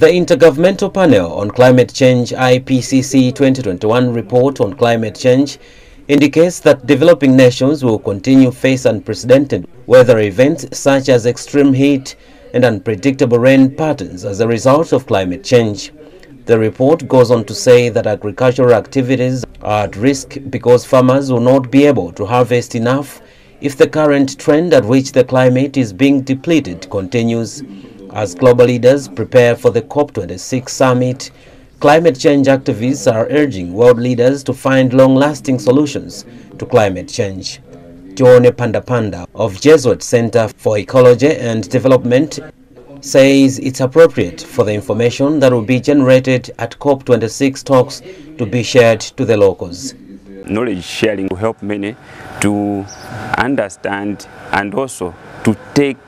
The Intergovernmental Panel on Climate Change IPCC 2021 report on climate change indicates that developing nations will continue to face unprecedented weather events such as extreme heat and unpredictable rain patterns as a result of climate change. The report goes on to say that agricultural activities are at risk because farmers will not be able to harvest enough if the current trend at which the climate is being depleted continues. As global leaders prepare for the COP26 summit, climate change activists are urging world leaders to find long-lasting solutions to climate change. John Pandapanda of Jesuit Center for Ecology and Development says it's appropriate for the information that will be generated at COP26 talks to be shared to the locals. Knowledge sharing will help many to understand and also to take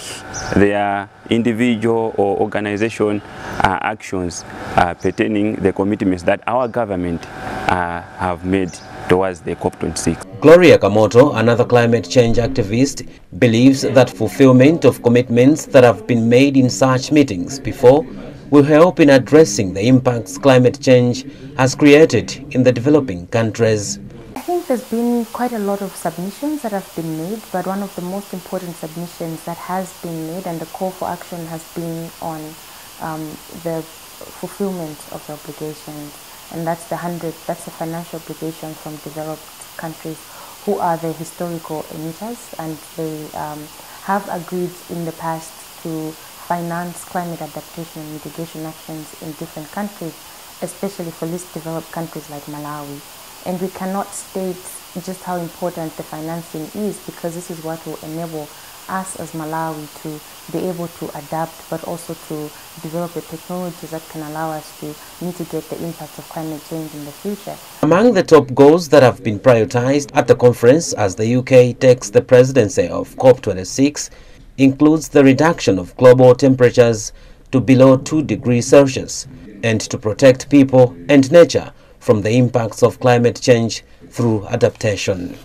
their individual or organization uh, actions uh, pertaining the commitments that our government uh, have made towards the COP26. Gloria Kamoto, another climate change activist, believes that fulfillment of commitments that have been made in such meetings before will help in addressing the impacts climate change has created in the developing countries. I think there's been quite a lot of submissions that have been made, but one of the most important submissions that has been made and the call for action has been on um, the fulfillment of the obligations, and that's the hundred, that's the financial obligation from developed countries who are the historical emitters, and they um, have agreed in the past to finance climate adaptation and mitigation actions in different countries, especially for least developed countries like Malawi and we cannot state just how important the financing is because this is what will enable us as Malawi to be able to adapt but also to develop the technologies that can allow us to mitigate the impact of climate change in the future. Among the top goals that have been prioritized at the conference as the UK takes the presidency of COP26 includes the reduction of global temperatures to below 2 degrees Celsius and to protect people and nature from the impacts of climate change through adaptation.